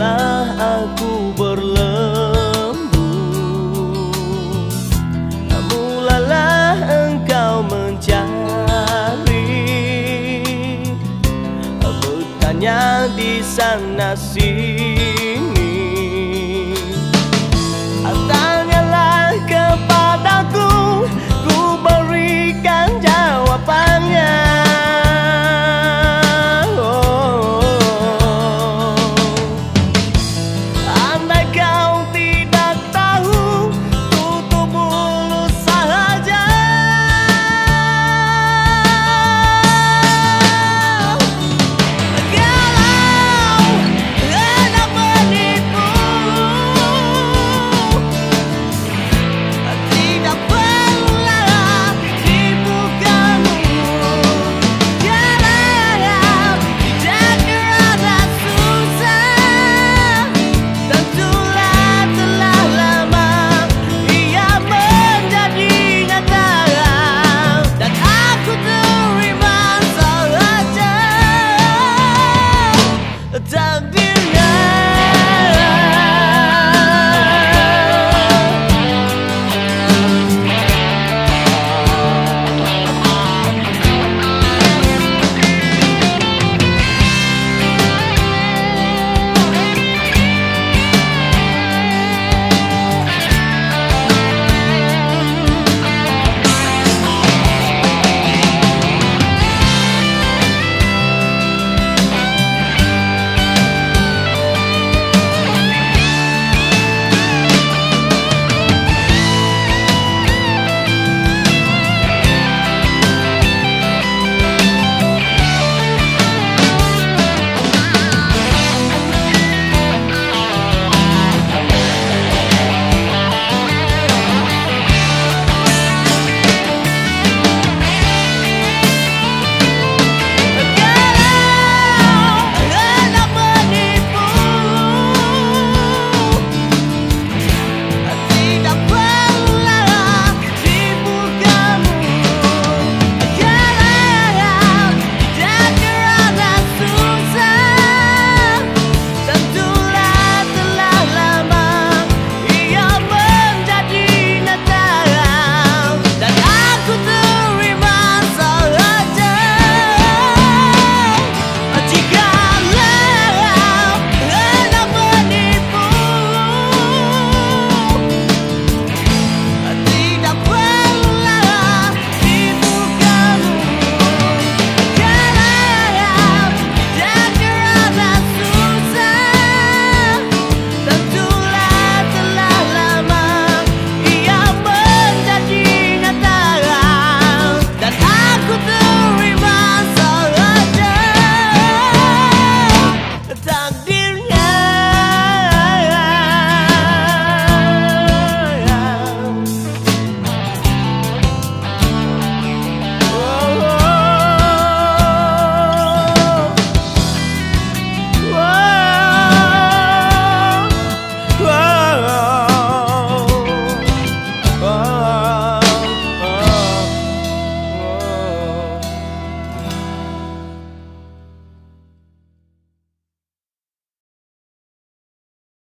biarlah aku berlembut Mulalah engkau mencari. Bertanya di sana sih.